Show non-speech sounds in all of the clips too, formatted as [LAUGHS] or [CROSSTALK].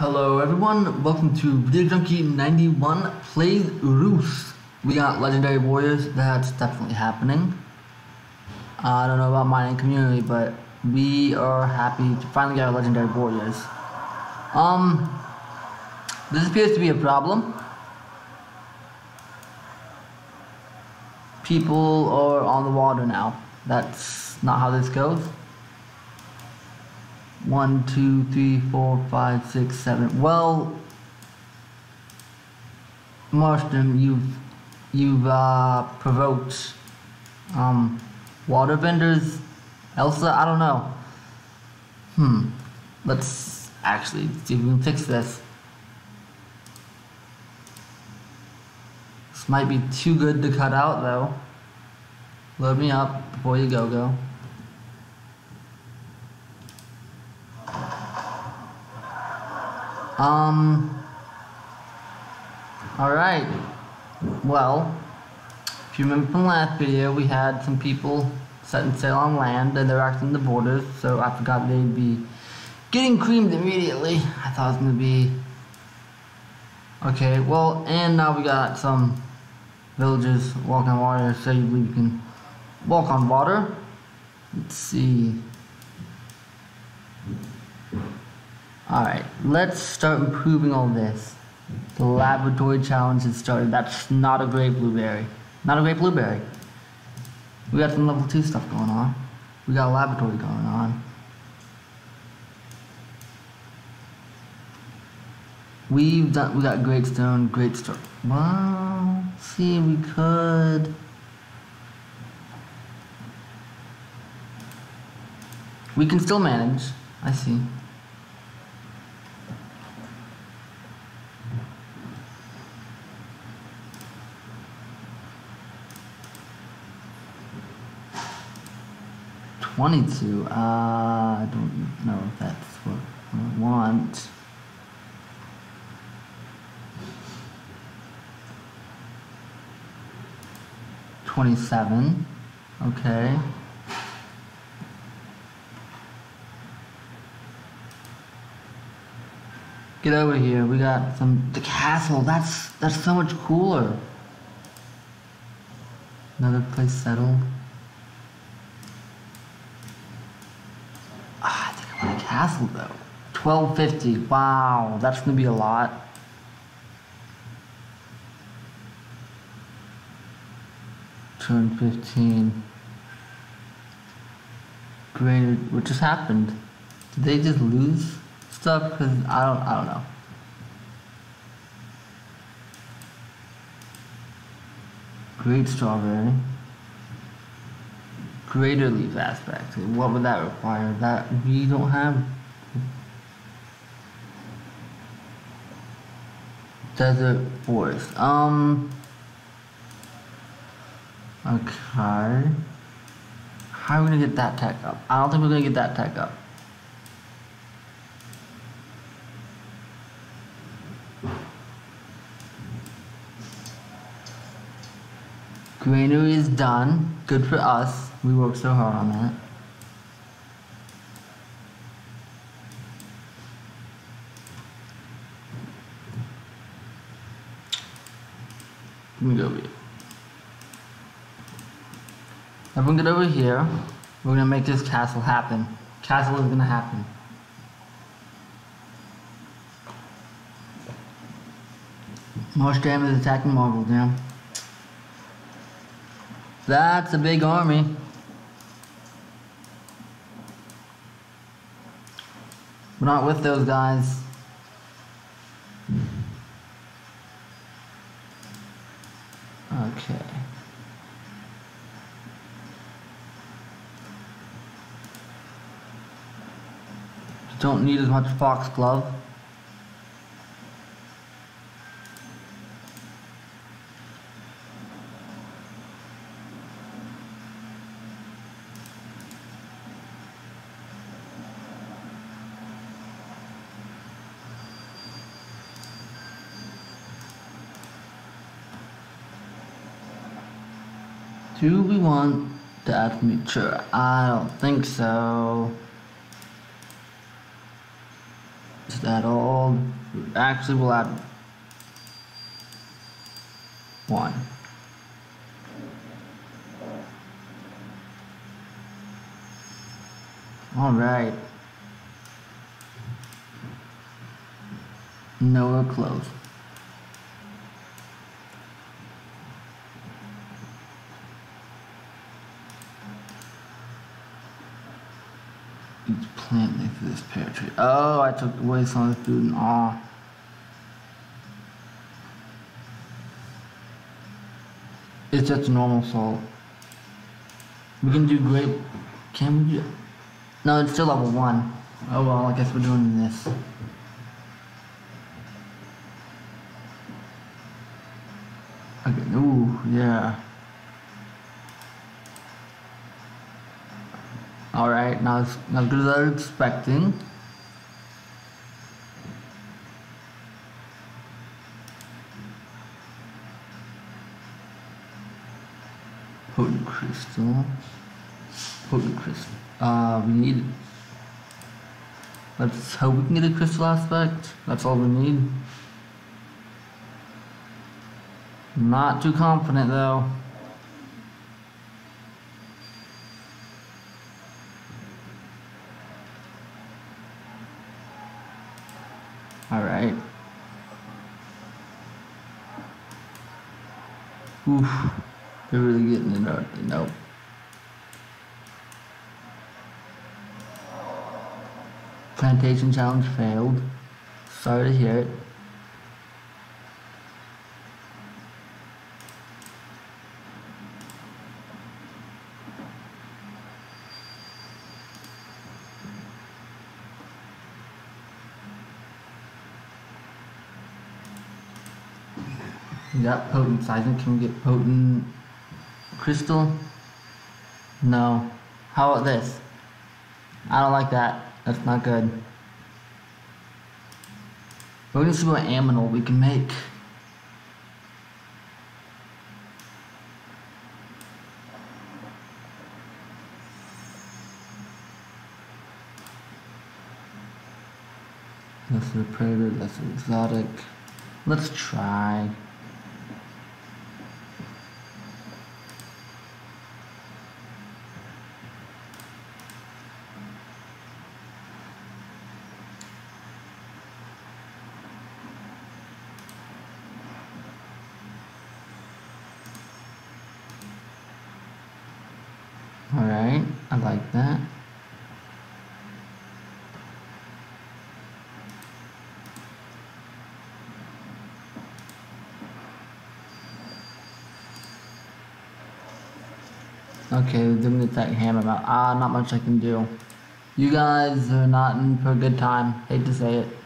Hello everyone, welcome to Video Junkie 91 Plays Reus. We got Legendary Warriors, that's definitely happening. I don't know about mining community, but we are happy to finally get our Legendary Warriors. Um, this appears to be a problem. People are on the water now. That's not how this goes. One, two, three, four, five, six, seven. Well, Marston, you've you've uh, provoked um, water vendors. Elsa, I don't know. Hmm. Let's actually see if we can fix this. This might be too good to cut out, though. Load me up before you go, go. Um. Alright. Well, if you remember from last video, we had some people setting sail on land and they're acting the borders, so I forgot they'd be getting creamed immediately. I thought it was gonna be. Okay, well, and now we got some villagers walking on water, so you believe you can walk on water. Let's see. Alright, let's start improving all this. The laboratory challenge has started. That's not a great blueberry. Not a great blueberry. We got some level 2 stuff going on. We got a laboratory going on. We've done, we got great stone, great stone. Well, see, we could. We can still manage. I see. Twenty-two. Uh, I don't know if that's what I want. Twenty-seven. Okay. Get over here. We got some the castle. That's that's so much cooler. Another place settled. Ah, I castle though. Twelve fifty. Wow, that's gonna be a lot. Turn 15. Great, What just happened? Did they just lose? stuff because I don't I don't know. Great strawberry. Greater leaf aspect. What would that require? That we don't have. Desert forest. Um. Okay. How are we gonna get that tech up? I don't think we're gonna get that tech up. Granary is done. Good for us. We worked so hard on that. Let me go over here. Everyone get over here. We're gonna make this castle happen. Castle is gonna happen. Marsh Dam is attacking Marble Dam. That's a big army. We're not with those guys. Okay. Don't need as much foxglove. Do we want add mature? I don't think so. Is that all. Actually, we'll add one. All right. No, we're close. Name for this pear tree. Oh, I took away some of the food and all. It's just normal salt. We can do grape. Can we do? No, it's still level one. Oh well, I guess we're doing this. Okay. Ooh, yeah. All right. Now as I was expecting. Potent crystal. Potent crystal. Uh, we need. Let's hope we can get a crystal aspect. That's all we need. Not too confident though. Alright. Oof. They're really getting it out. Nope. Plantation challenge failed. Sorry to hear it. Got potent seismic. Can we get potent crystal? No. How about this? I don't like that. That's not good. We're gonna see what aminal we can make. This is a predator, that's exotic. Let's try. Alright, I like that. Okay, we're doing the attack hammer out. Ah, not much I can do. You guys are not in for a good time. Hate to say it.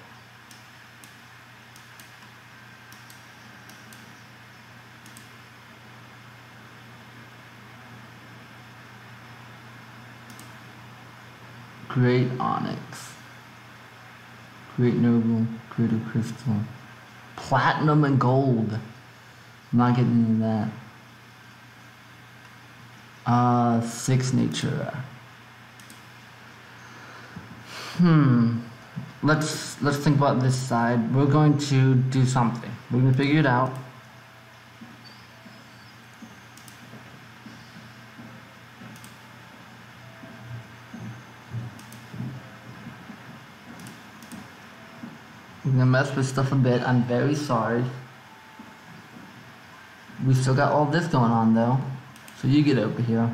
Great onyx. Great noble, greater crystal. Platinum and gold. I'm not getting into that. Uh, six nature. Hmm. Let's let's think about this side. We're going to do something. We're gonna figure it out. Gonna mess with stuff a bit. I'm very sorry. We still got all this going on though. So you get over here.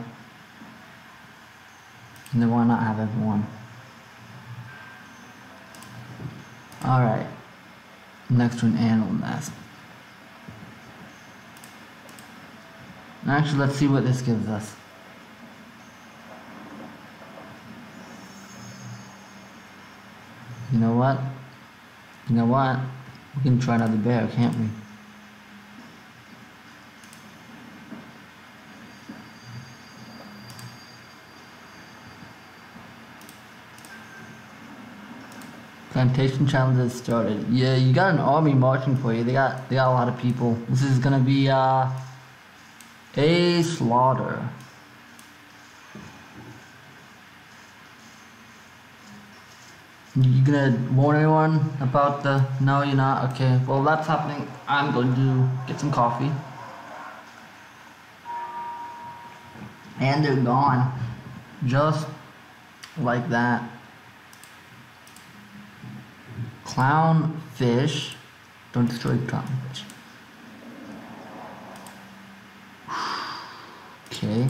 And then why not have everyone? Alright. Next to an animal nest. Actually, let's see what this gives us. You know what? You know what? We can try another bear, can't we? Plantation challenge has started. Yeah, you got an army marching for you. They got they got a lot of people. This is gonna be uh a slaughter. You gonna warn anyone about the? No, you're not. Okay. Well, that's happening. I'm going to get some coffee. And they're gone, just like that. Clownfish. Don't destroy clownfish. [SIGHS] Okay.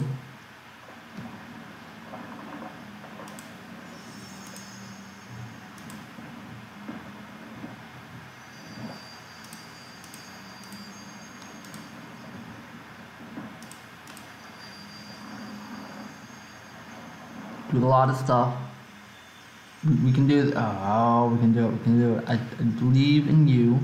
A lot of stuff. We, can do. Oh, we can do it. We can do it. I, I believe in you.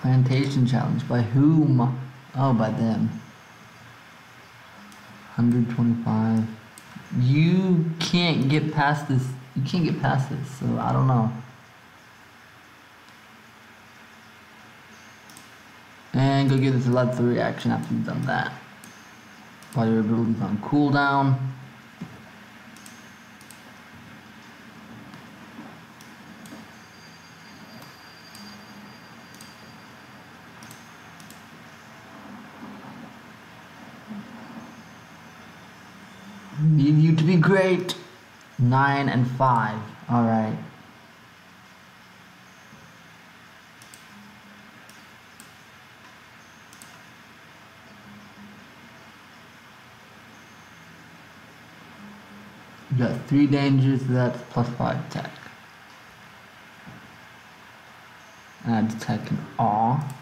Plantation challenge. By whom? Oh, by them. 125. You can't get past this. You can't get past it, so I don't know. And go get this a lead 3 reaction after you've done that. While your ability's on cooldown. Need you to be great. Nine and five. All right. You got three dangers, so that's plus five attack. Add tech and awe.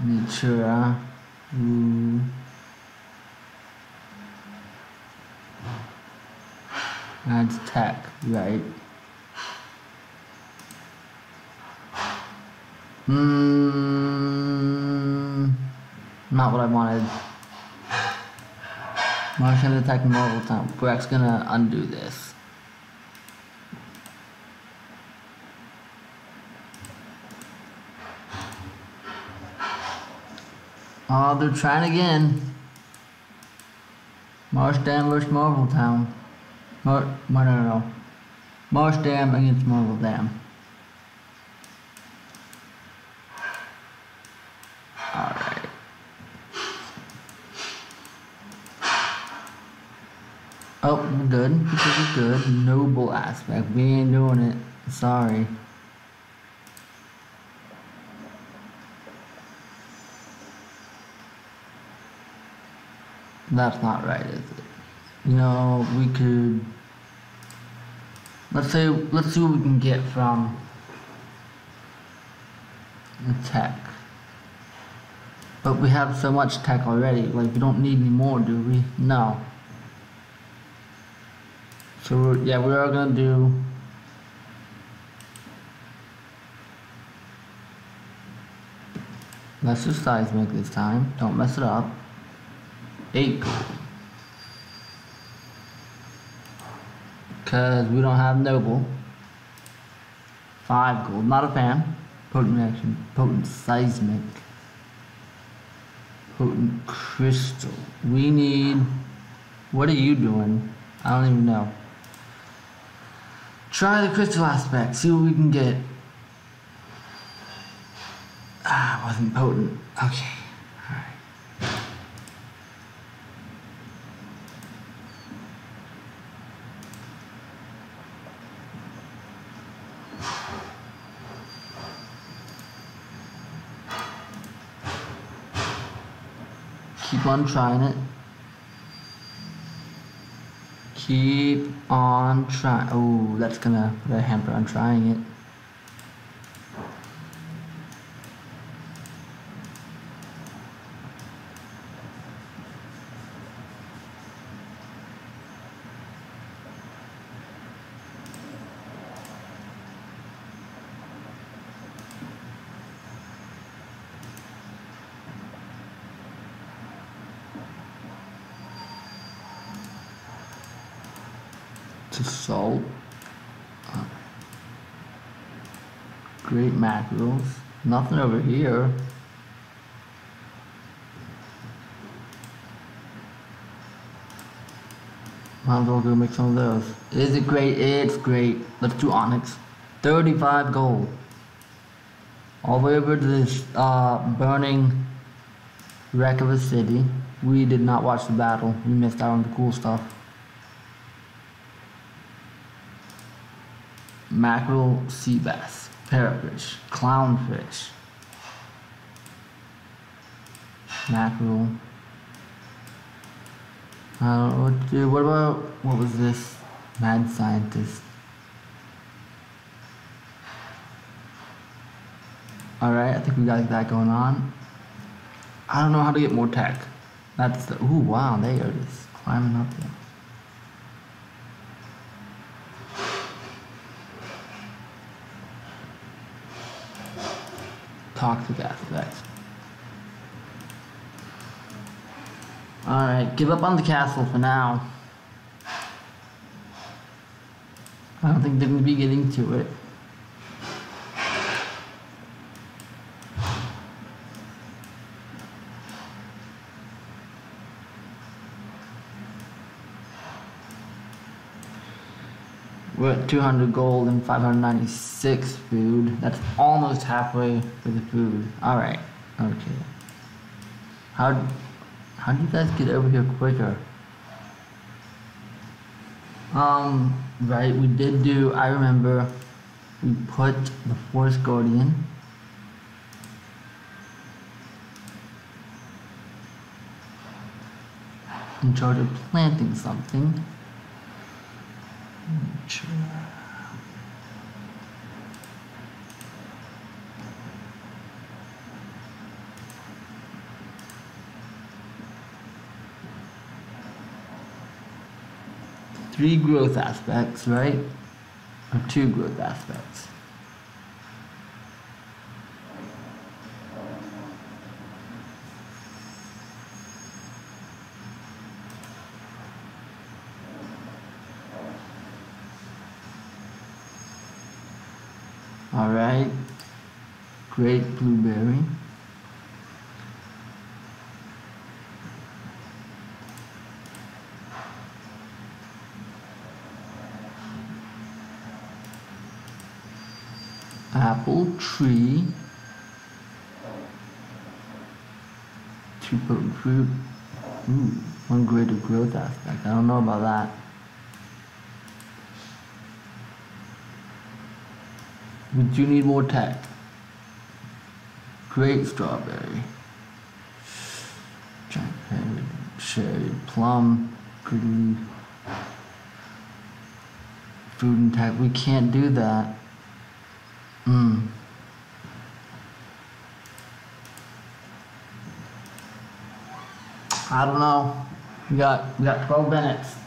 Natura. Ooh. Adds tech, right? Hmm. Not what I wanted. Martian attack Marvel time. Greg's gonna undo this. Oh, they're trying again. Marsh Dam versus Marvel Town. Mar no, no, no. Marsh Dam against Marvel Dam. Alright. Oh, good. Because we're good. Noble aspect. We ain't doing it. Sorry. That's not right, is it? You know, we could. Let's say, let's see what we can get from the tech. But we have so much tech already, like we don't need any more, do we? No. So we're, yeah, we are gonna do Let's do seismic this time. Don't mess it up. Eight gold. Cause we don't have noble. Five gold. Not a fan. Potent reaction. Potent seismic. Potent crystal. We need. What are you doing? I don't even know. Try the crystal aspect. See what we can get. Ah, wasn't potent. Okay. Keep on trying it. Keep on trying. Oh, that's gonna put a hamper on trying it. to salt. Nothing over here. Might as well go make some of those. Is it great? It's great. Let's do Onyx. 35 gold. All the way over to this uh, burning wreck of a city. We did not watch the battle. We missed out on the cool stuff. Mackerel, sea bass, parrotfish, clownfish, mackerel. Don't what to. What about, what was this? Mad scientist. Alright, I think we got that going on. I don't know how to get more tech. That's the, ooh, wow, there it is. Climbing up there. Toxic aspects. Alright, give up on the castle for now. I don't think they're going to be getting to it. We're at 200 gold and 596 food. That's almost halfway for the food. Alright, okay. How, how do you guys get over here quicker? Um, right, we did do, I remember, we put the Forest Guardian. In charge of planting something. Three growth aspects, right? Or two growth aspects. Alright. Great blueberry. Apple tree. Two fruit. Ooh, one greater growth aspect. I don't know about that. We do need more tech. Great strawberry. Giant cherry, plum, green Food and tech. We can't do that. Mm. I don't know. We got we got 12 minutes.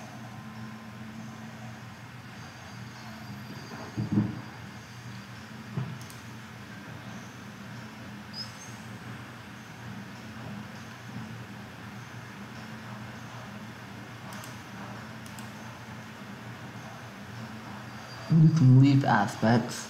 Can leave aspects.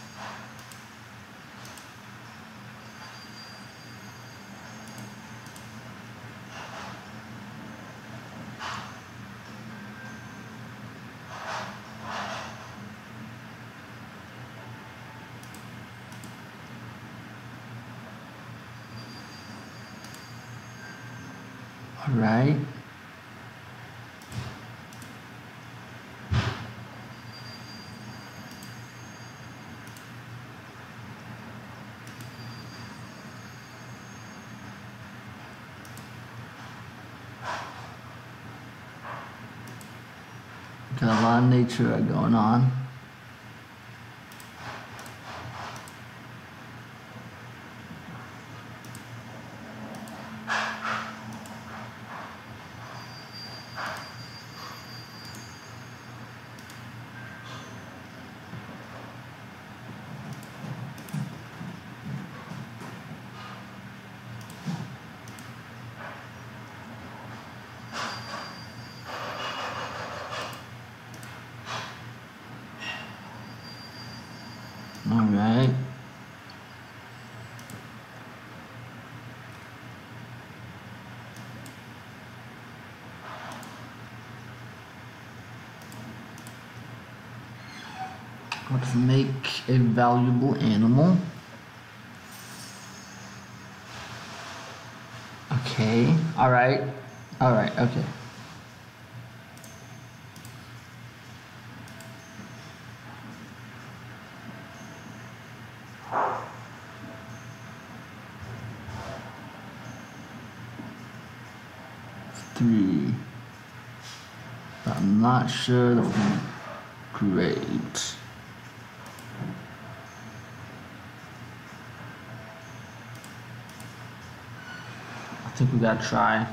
All right. Got a lot of nature going on. All right. Let's make a valuable animal. Okay. All right. All right. Okay. Not sure that's great. I think we gotta try. I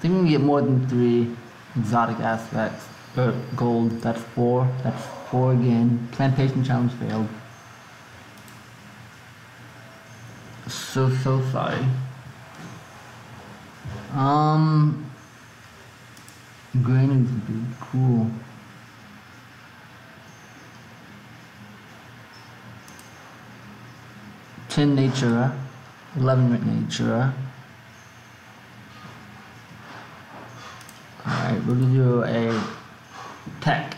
think we can get more than three exotic aspects. Or gold, that's four. That's four again. Plantation challenge failed. So, so sorry. Um, green is be cool. Ten nature, eleven nature. Alright, we'll do a tech.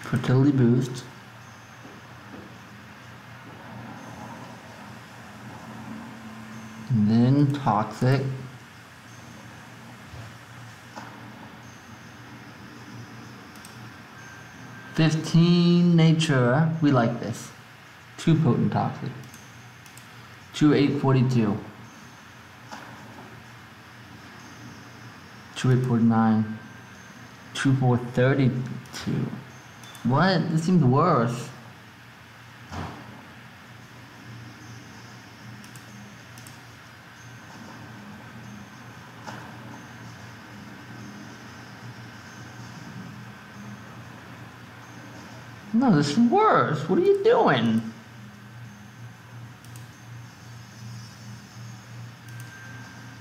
Fertility boost. And then toxic. Fifteen nature. We like this. Two potent toxic. Two eight forty two. Two eight forty nine. Two four thirty two. What? This seems worse. No, this is worse. What are you doing?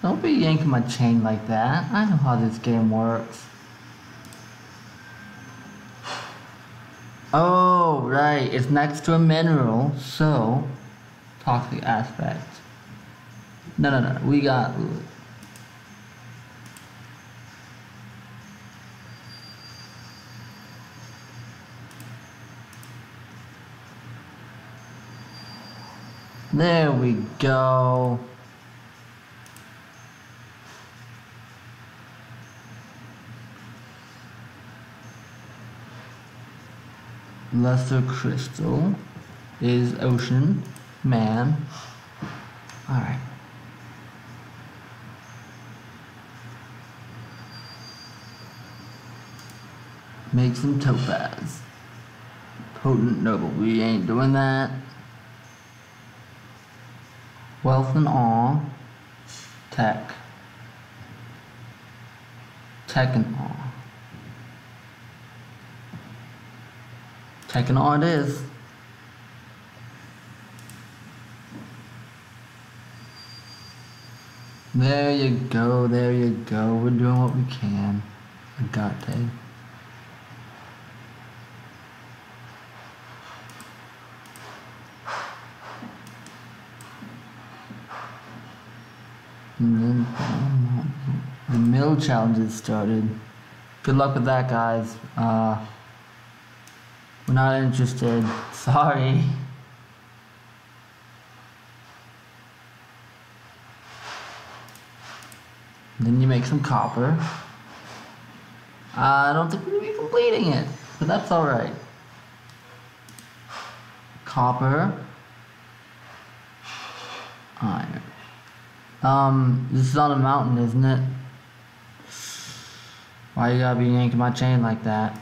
Don't be yanking my chain like that. I know how this game works. Oh, right. It's next to a mineral, so toxic aspect. No, no, no. We got. There we go. Lesser crystal is ocean, man. Alright. Make some topaz. Potent noble. We ain't doing that. Wealth and awe. Tech. Tech and awe. Tech and awe it is. There you go, there you go. We're doing what we can. Agate. And then the mill challenges started. Good luck with that, guys. Uh, we're not interested. [LAUGHS] Sorry. Then you make some copper. I don't think we're gonna be completing it, but that's alright. Copper. Iron. Um, this is on a mountain, isn't it? Why you gotta be yanking my chain like that?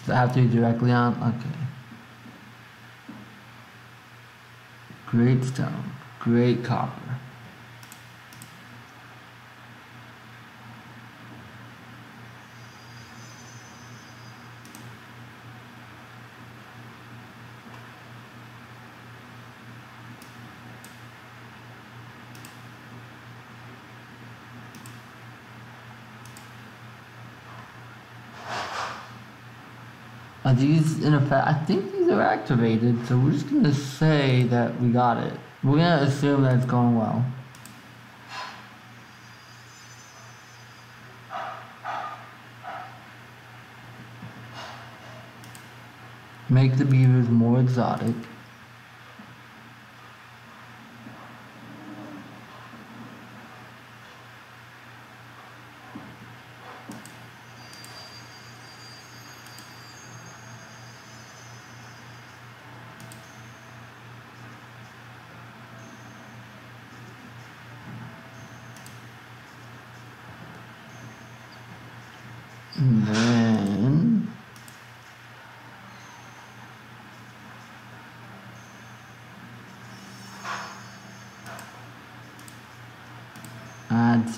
Does it have to be directly on? Okay. Great stone. Great copper. Are these in effect? I think these are activated, so we're just gonna say that we got it. We're gonna assume that it's going well. Make the beavers more exotic.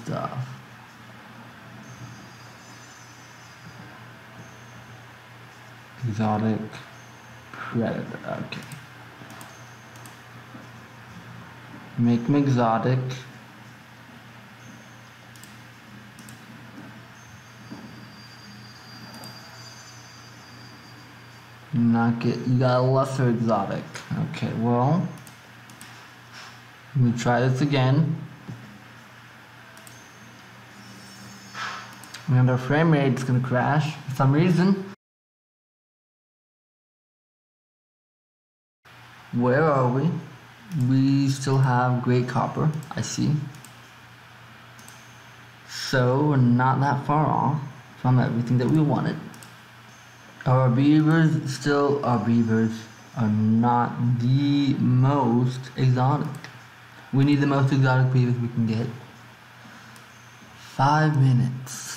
Stuff. Exotic predator. Okay. Make me exotic. Not get you got a lesser exotic. Okay, well let me try this again. And our frame rate is gonna crash for some reason. Where are we? We still have great copper, I see. So we're not that far off from everything that we wanted. Our beavers still our beavers are not the most exotic. We need the most exotic beavers we can get. Five minutes.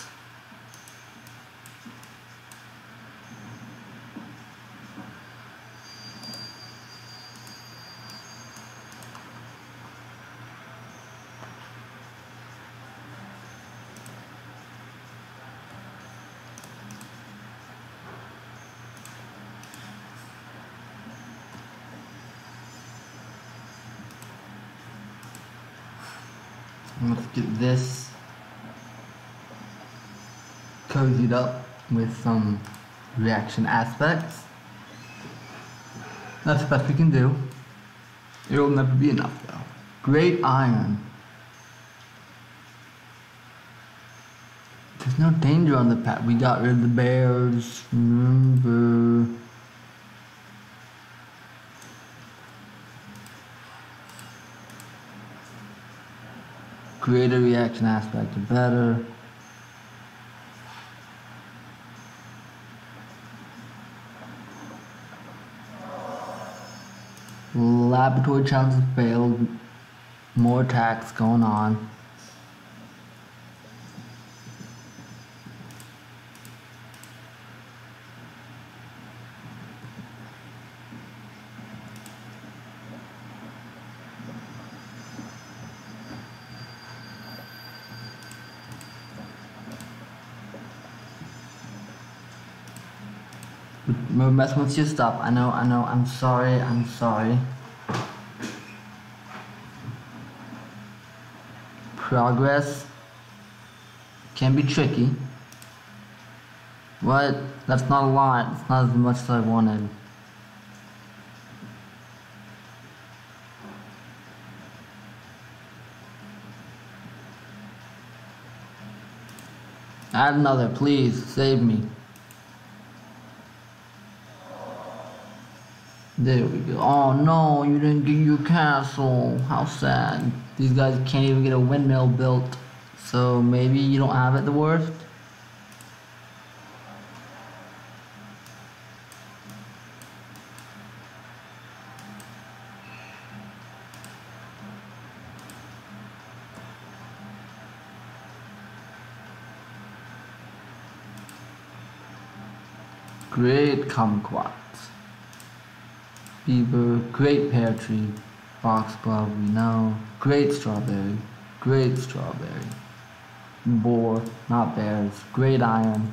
Let's get this cozied up with some reaction aspects. That's the best we can do. It'll never be enough though. Great iron. There's no danger on the path. We got rid of the bears. Remember. Greater reaction aspect better. Laboratory challenges failed. More attacks going on. Mess once you stop. I know, I know, I'm sorry, I'm sorry. Progress can be tricky. What? That's not a lot. It's not as much as I wanted. Add another, please. Save me. There we go. Oh no, you didn't get your castle. How sad. These guys can't even get a windmill built. So maybe you don't have it the worst? Great kumquat. Beaver, great pear tree, box foxglove, we know, great strawberry, great strawberry, boar, not bears, great iron,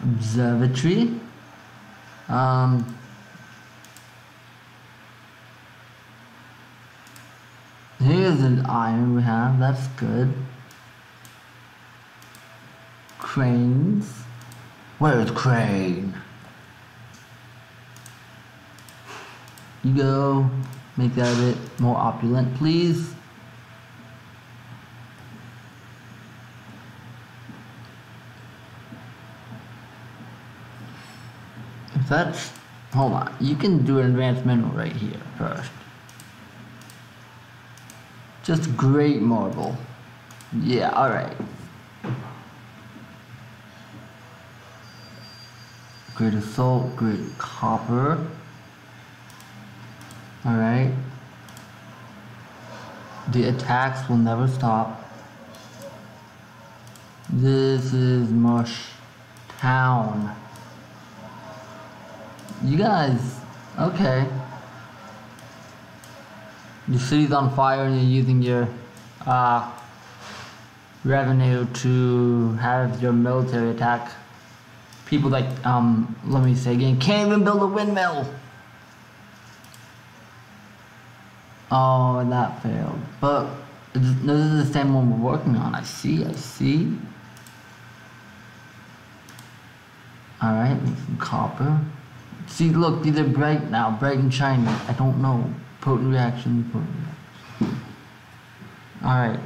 observatory, um, here's an iron we have, that's good, cranes, where's crane? You go make that a bit more opulent, please. If that's, hold on, you can do an advanced mineral right here first. Just great marble. Yeah, alright. Great assault, great copper. Alright. The attacks will never stop. This is Mush Town. You guys, okay. Your city's on fire and you're using your uh, revenue to have your military attack. People like, um, let me say again, can't even build a windmill. Oh, that failed. But this is the same one we're working on. I see, I see. Alright, make some copper. See, look, these are bright now, bright and shiny. I don't know. Potent reaction, potent reaction. Alright.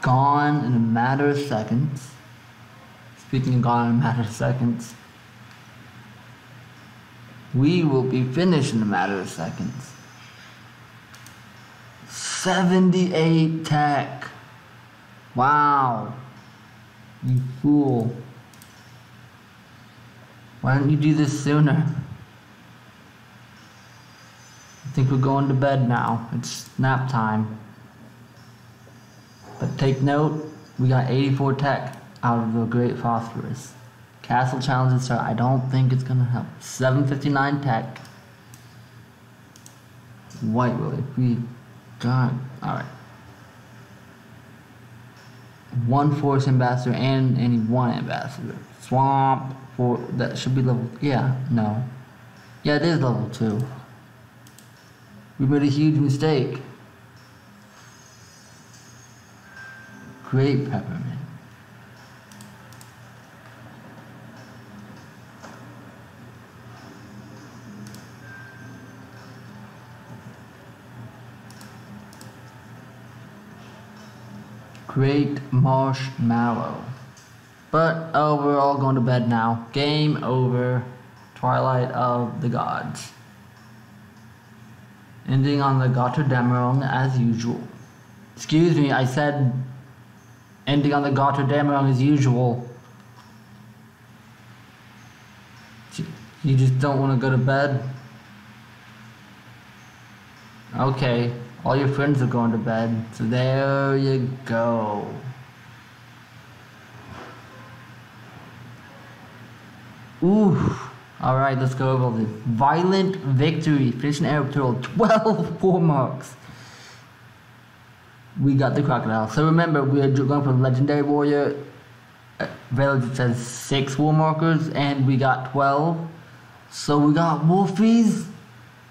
Gone in a matter of seconds. Speaking of gone in a matter of seconds, we will be finished in a matter of seconds. 78 tech. Wow. You fool. Why don't you do this sooner? I think we're going to bed now. It's nap time. But take note, we got 84 tech out of the Great Phosphorus. Castle challenges start. I don't think it's gonna help. 759 tech. White if we got alright. One force ambassador and any one ambassador. Swamp for that should be level yeah, no. Yeah it is level two. We made a huge mistake. Great peppermint. Great marshmallow. But, oh, we're all going to bed now. Game over. Twilight of the Gods. Ending on the Götterdämmerung as usual. Excuse me, I said ending on the Götterdämmerung as usual. You just don't want to go to bed? Okay. All your friends are going to bed, so there you go. Ooh. Alright, let's go over this. Violent victory. Finish an Arab total. 12 [LAUGHS] war marks. We got the crocodile. So remember, we are going for legendary warrior. Uh, says 6 war markers, and we got 12. So we got wolfies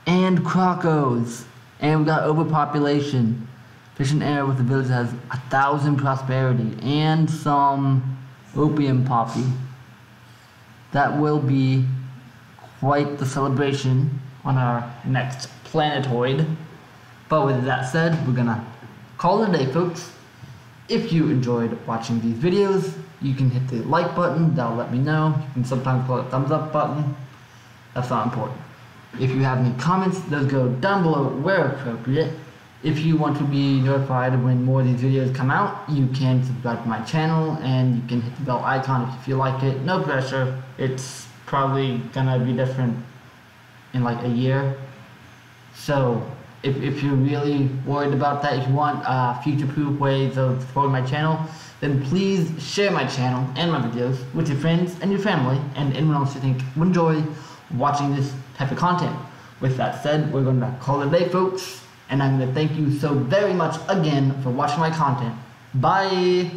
and crocos. And we've got overpopulation. Fish air with the village that has a thousand prosperity and some opium poppy. That will be quite the celebration on our next planetoid. But with that said, we're gonna call it a day, folks. If you enjoyed watching these videos, you can hit the like button, that'll let me know. You can sometimes call it thumbs up button. That's not important. If you have any comments, those go down below where appropriate. If you want to be notified when more of these videos come out, you can subscribe to my channel and you can hit the bell icon if you feel like it. No pressure. It's probably gonna be different in like a year. So if, if you're really worried about that, if you want uh, future-proof ways of supporting my channel, then please share my channel and my videos with your friends and your family and anyone else you think would enjoy watching this type of content. With that said, we're going to call it a day, folks, and I'm going to thank you so very much again for watching my content. Bye!